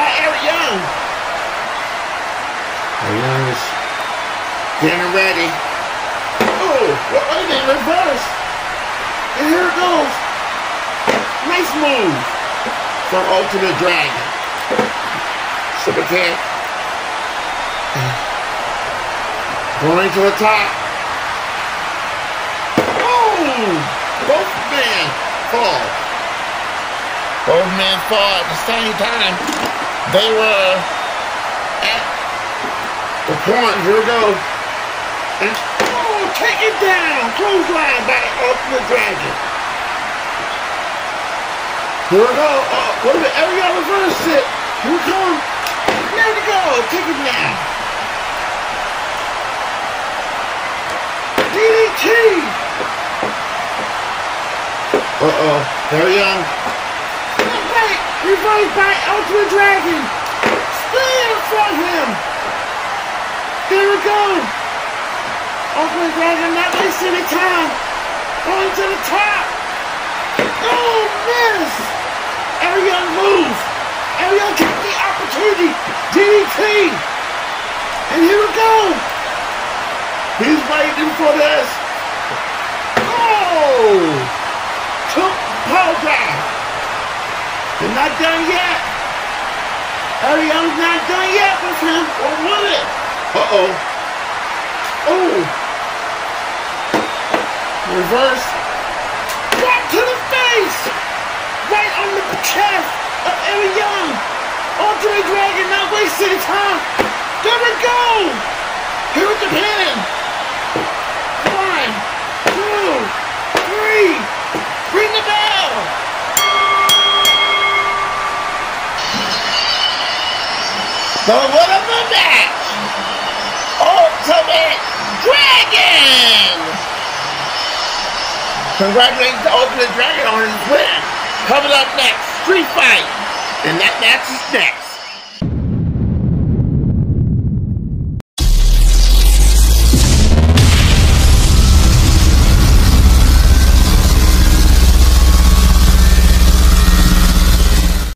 that Eric Young. Eric Young is getting ready. Oh, what well, wait a reverse. And here it goes. Nice move from Ultimo Dragon. Super kick. Going to the top. Oh, both men fall. Both men fall at the same time. They were at the point. Here we go. And, oh, take it down. Close Clothesline by the Ultimo Dragon. Here we go. Oh, what is it? Ariel reverse it. Here we come. There we go. Take it down. DDT. Uh-oh. Very young. Wait. Reversed by Ultimo Dragon. Spear from him. Here we go. Ultimo Dragon not wasting any time. Going to the top. Oh, miss. Ariel move. Ariel took the opportunity. DDT. And here we go. He's waiting for this. Oh! Took Paul They're not done yet. Ariel's not done yet with him. Or will it? Uh-oh. Oh. Reverse. Drop to the face. Right on the chest of Young. Ultimo Dragon not wasting time. There we go. Here at the pin. One, two, Winner of the match, Ultimo Dragon. Congratulations to Ultimo Dragon on his win. Coming up next, Street Fight. And that match is next.